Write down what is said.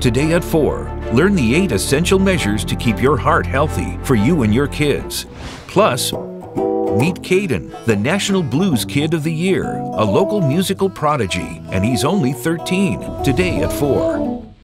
Today at 4, learn the 8 essential measures to keep your heart healthy for you and your kids. Plus, meet Caden, the National Blues Kid of the Year, a local musical prodigy, and he's only 13. Today at 4.